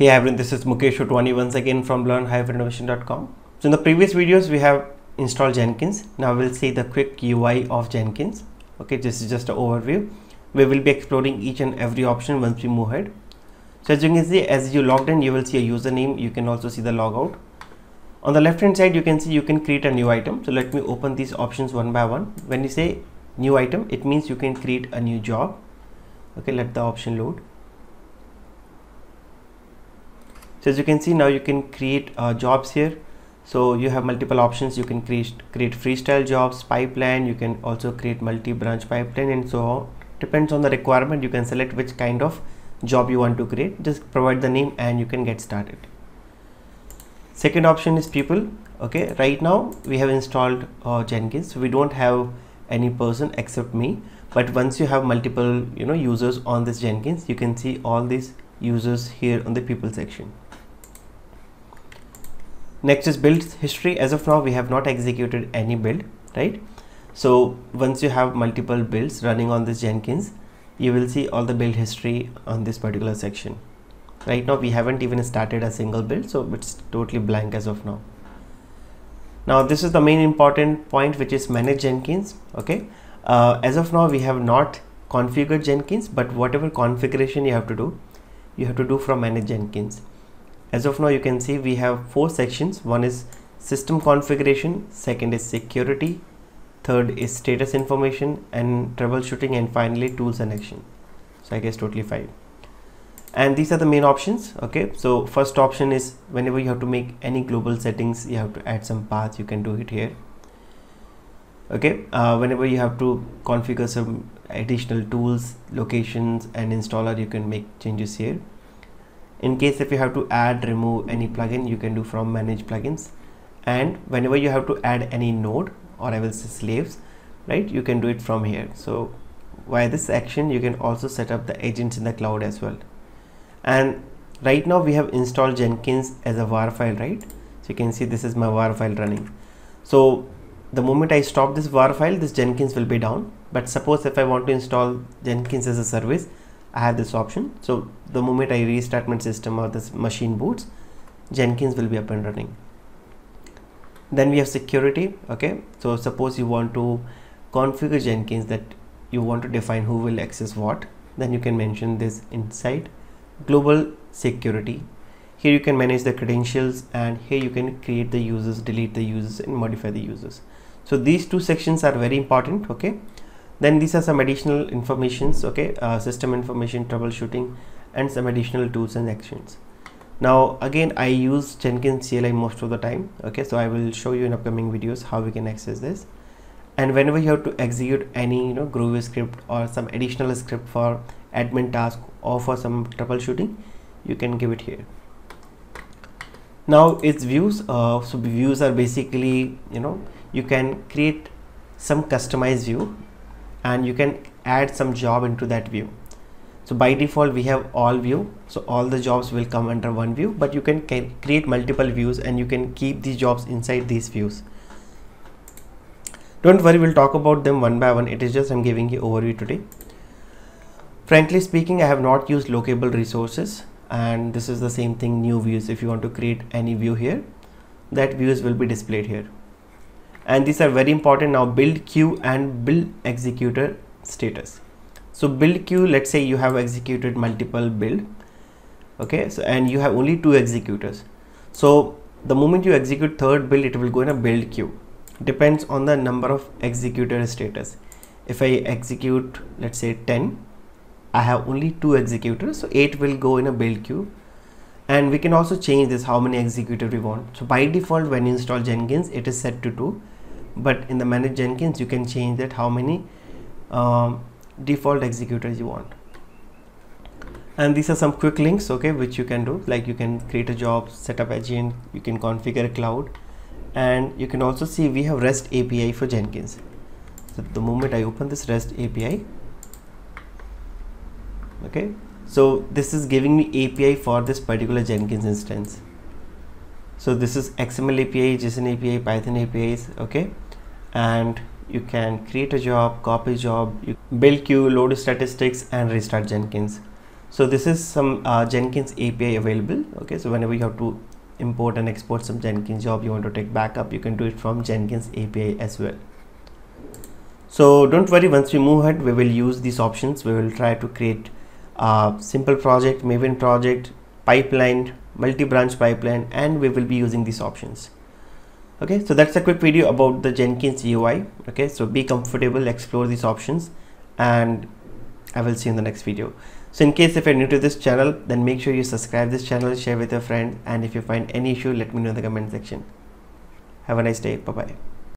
Hey everyone, this is Mukesh Otwani once again from learn-automation.com. So in the previous videos we have installed Jenkins. Now we'll see the quick UI of Jenkins. Okay, this is just an overview. We will be exploring each and every option once we move ahead. So as you can see, as you logged in, you will see a username. You can also see the logout. On the left hand side, you can see you can create a new item. So let me open these options one by one. When you say new item, it means you can create a new job. Okay, let the option load so as you can see now you can create uh, jobs here. So you have multiple options. You can create create freestyle jobs pipeline. You can also create multi-branch pipeline and so on. Depends on the requirement. You can select which kind of job you want to create. Just provide the name and you can get started. Second option is people. Okay right now we have installed uh, jenkins. So we don't have any person except me. But once you have multiple you know users on this jenkins you can see all these users here on the people section next is build history. As of now we have not executed any build right? So once you have multiple builds running on this jenkins you will see all the build history on this particular section. Right now we haven't even started a single build so it's totally blank as of now. Now this is the main important point which is manage jenkins okay? Uh, as of now we have not configured jenkins but whatever configuration you have to do you have to do from manage jenkins as of now you can see we have four sections. One is system configuration second is security third is status information and troubleshooting and finally tools and action. So i guess totally five and these are the main options okay? So first option is whenever you have to make any global settings you have to add some path you can do it here. Okay? Uh, whenever you have to configure some additional tools locations and installer you can make changes here in case if you have to add remove any plugin you can do from manage plugins. And whenever you have to add any node or I will say slaves right you can do it from here. So via this action you can also set up the agents in the cloud as well. And right now we have installed Jenkins as a war file right? So you can see this is my war file running. So the moment I stop this war file this Jenkins will be down. But suppose if I want to install Jenkins as a service I have this option. So the moment I restart my system or this machine boots Jenkins will be up and running. Then we have security okay? So suppose you want to configure Jenkins that you want to define who will access what then you can mention this inside global security. Here you can manage the credentials and here you can create the users delete the users and modify the users. So these two sections are very important okay then these are some additional informations okay? Uh, system information troubleshooting and some additional tools and actions. Now again I use Jenkins CLI most of the time okay? So I will show you in upcoming videos how we can access this. And whenever you have to execute any you know Groovy script or some additional script for admin task or for some troubleshooting you can give it here. Now it's views uh, so views are basically you know you can create some customized view and you can add some job into that view. So by default we have all view. So all the jobs will come under one view but you can create multiple views and you can keep these jobs inside these views. Don't worry we'll talk about them one by one. It is just i'm giving you overview today. Frankly speaking i have not used lockable resources and this is the same thing new views. If you want to create any view here that views will be displayed here and these are very important. Now build queue and build executor status. So build queue let's say you have executed multiple build okay? So and you have only two executors. So the moment you execute third build it will go in a build queue. Depends on the number of executor status. If i execute let's say 10 i have only two executors so 8 will go in a build queue. And we can also change this how many executor we want. So by default when you install jenkins it is set to 2 but in the manage jenkins you can change that how many um, default executors you want. And these are some quick links okay which you can do. Like you can create a job set up agent you can configure a cloud. And you can also see we have rest api for jenkins. So the moment i open this rest api okay so this is giving me api for this particular jenkins instance so this is xml api json api python apis okay? And you can create a job copy job you build queue load statistics and restart jenkins. So this is some uh, Jenkins API available okay? So whenever you have to import and export some Jenkins job you want to take backup you can do it from Jenkins API as well. So don't worry once we move ahead we will use these options. We will try to create a simple project Maven project pipeline multi-branch pipeline and we will be using these options. Okay so that's a quick video about the Jenkins UI okay so be comfortable explore these options and I will see you in the next video. So in case if you're new to this channel then make sure you subscribe this channel share with your friends and if you find any issue let me know in the comment section. Have a nice day. Bye bye